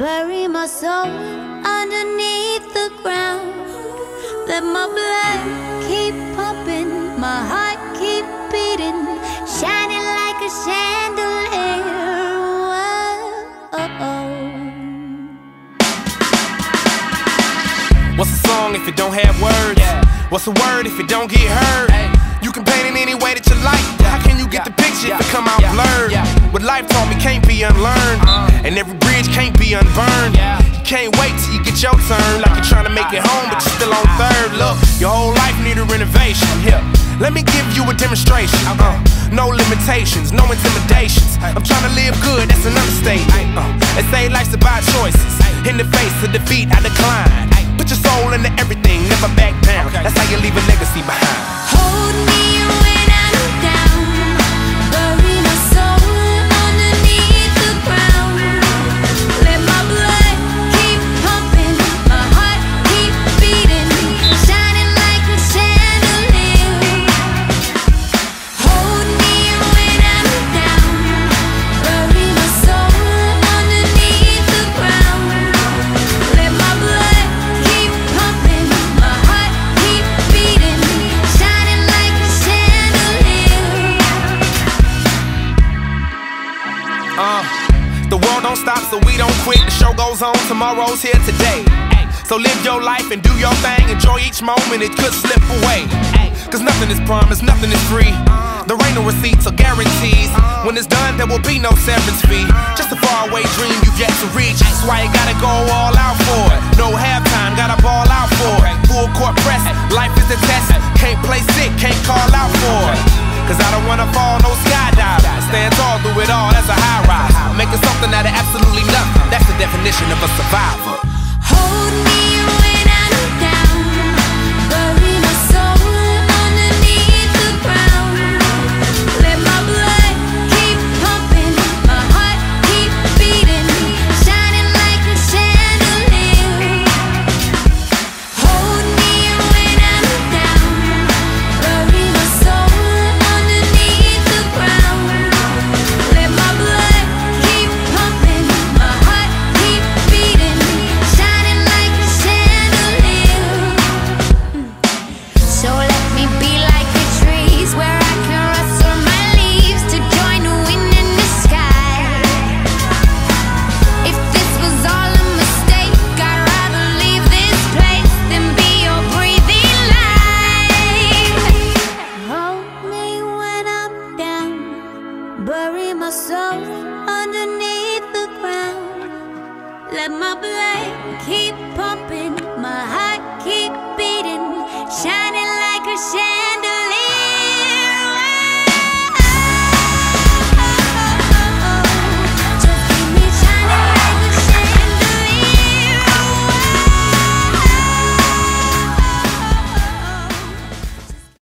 Bury my soul underneath the ground. Let my blood keep pumping, my heart keep beating, shining like a chandelier. Whoa. What's a song if it don't have words? What's a word if it don't get heard? You can paint it any way that you like. How can you get the picture if it come out blurred? What life taught me can't be unlearned, and every can't be unburned. You can't wait till you get your turn, like you're trying to make it home, but you're still on third. Look, your whole life need a renovation. Here, let me give you a demonstration. Uh, no limitations, no intimidations. I'm trying to live good, that's an understatement. Uh, they say life's about choices. In the face of defeat, I decline. Uh, the world don't stop, so we don't quit. The show goes on, tomorrow's here today. So live your life and do your thing. Enjoy each moment, it could slip away. Cause nothing is promised, nothing is free. There ain't no receipts or guarantees. When it's done, there will be no severance fee. Just a faraway dream you've yet to reach. That's why you gotta go all definition of a survivor. underneath the ground. Let my blood keep pumping my heart.